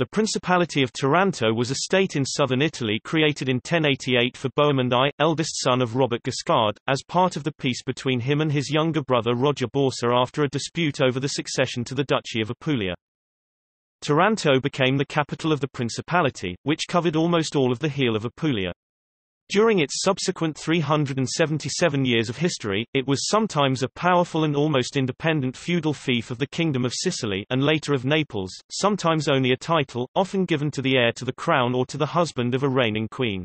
The Principality of Taranto was a state in southern Italy created in 1088 for Bohemond I, eldest son of Robert Guiscard, as part of the peace between him and his younger brother Roger Borsa after a dispute over the succession to the Duchy of Apulia. Taranto became the capital of the principality, which covered almost all of the heel of Apulia. During its subsequent 377 years of history, it was sometimes a powerful and almost independent feudal fief of the Kingdom of Sicily and later of Naples, sometimes only a title, often given to the heir to the crown or to the husband of a reigning queen.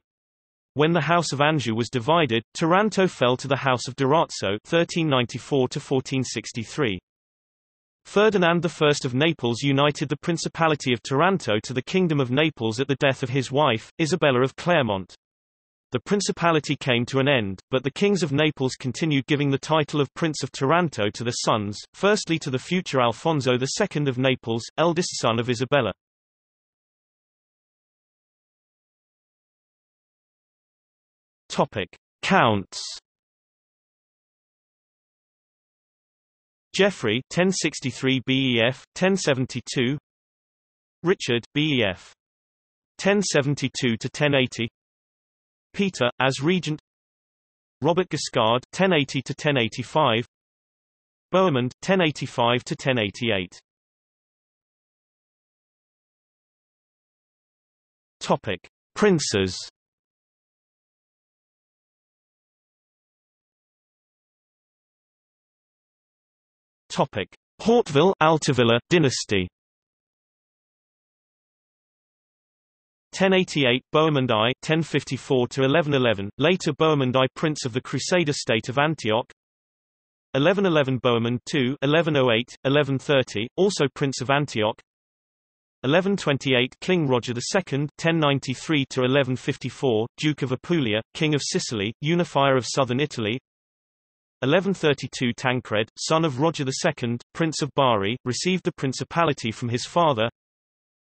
When the House of Anjou was divided, Taranto fell to the House of Durazzo 1394 Ferdinand I of Naples united the Principality of Taranto to the Kingdom of Naples at the death of his wife, Isabella of Clermont. The principality came to an end, but the kings of Naples continued giving the title of Prince of Taranto to their sons, firstly to the future Alfonso II of Naples, eldest son of Isabella. Topic: Counts. Geoffrey 1063 BEF 1072 Richard BEF 1072 to 1080 Peter, as regent. Robert Guiscard 1080 to 1085 Bohemond 1085 to 1088 Topic. Princes. Topic. Hauteville Altavilla dynasty 1088 Bohemond I 1054 to 1111 later Bohemond I prince of the Crusader state of Antioch. 1111 Bohemond II 1108 1130 also prince of Antioch. 1128 King Roger II 1093 to 1154 Duke of Apulia king of Sicily unifier of southern Italy. 1132 Tancred son of Roger II prince of Bari received the principality from his father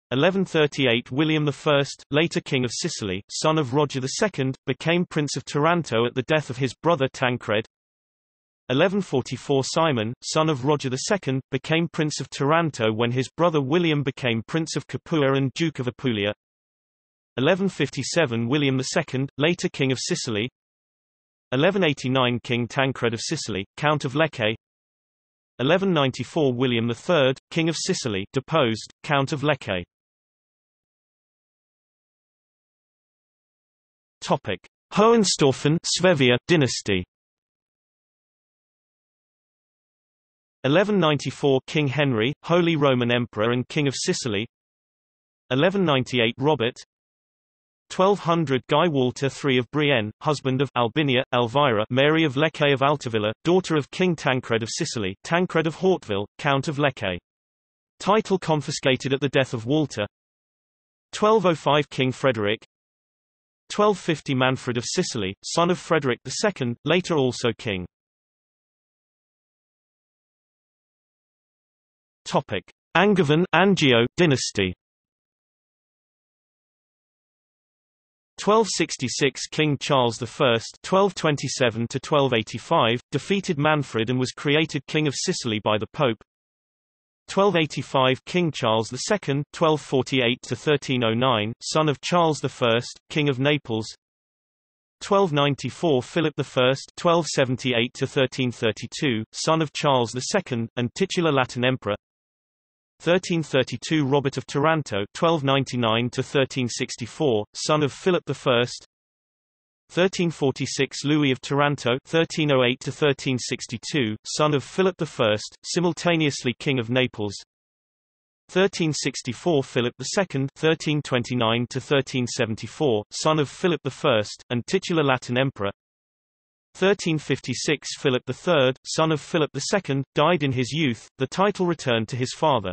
1138 William I, later King of Sicily, son of Roger II, became Prince of Taranto at the death of his brother Tancred. 1144 Simon, son of Roger II, became Prince of Taranto when his brother William became Prince of Capua and Duke of Apulia. 1157 William II, later King of Sicily. 1189 King Tancred of Sicily, Count of Lecce. 1194 William III, King of Sicily, deposed, Count of Lecce. Topic: Hohenstaufen Svevia dynasty. 1194 King Henry, Holy Roman Emperor and King of Sicily. 1198 Robert. 1200 Guy Walter III of Brienne, husband of Albinia, Elvira Mary of Lecce of Altavilla, daughter of King Tancred of Sicily, Tancred of Hauteville, Count of Lecce. Title confiscated at the death of Walter. 1205 King Frederick 1250 Manfred of Sicily, son of Frederick II, later also king. Topic: Angevin Anjou dynasty. 1266 King Charles I (1227 to 1285) defeated Manfred and was created King of Sicily by the Pope. 1285 King Charles II (1248–1309), son of Charles I, King of Naples. 1294 Philip I (1278–1332), son of Charles II, and titular Latin emperor. 1332 Robert of Taranto (1299–1364), son of Philip I. 1346 Louis of Taranto (1308–1362), son of Philip I, simultaneously King of Naples. 1364 Philip II (1329–1374), son of Philip I, and titular Latin Emperor. 1356 Philip III, son of Philip II, died in his youth. The title returned to his father.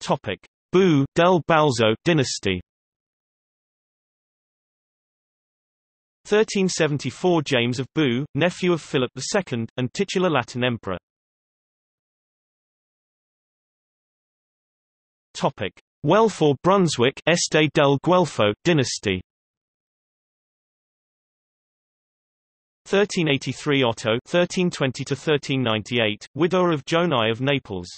Topic: Baux del Balzo dynasty. 1374 James of Baux, nephew of Philip II, and titular Latin emperor. Topic: Welf or Brunswick Este del Guelfo dynasty. 1383 Otto. 1320 to 1398 widower of Joan I of Naples.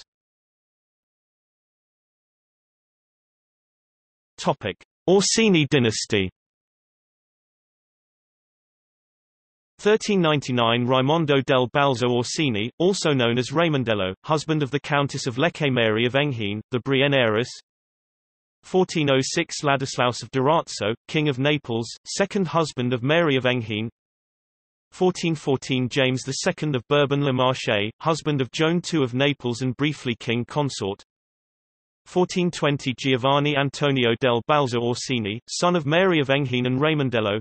Topic. Orsini dynasty. 1399 Raimondo del Balzo Orsini, also known as Raimondello, husband of the Countess of Lecce Mary of Enghien, the Brienne heiress. 1406 Ladislaus of Durazzo, King of Naples, second husband of Mary of Enghien. 1414 James II of Bourbon-Le Marche, husband of Joan II of Naples and briefly king consort. 1420 Giovanni Antonio del Balzo Orsini, son of Mary of Enghien and Raimondello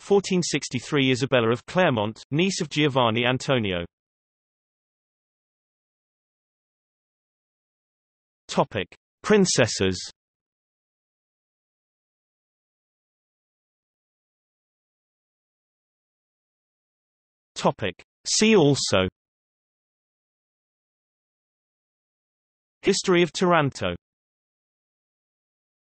1463 Isabella of Clermont, niece of Giovanni Antonio. Topic: Princesses. Topic: See also. History of Taranto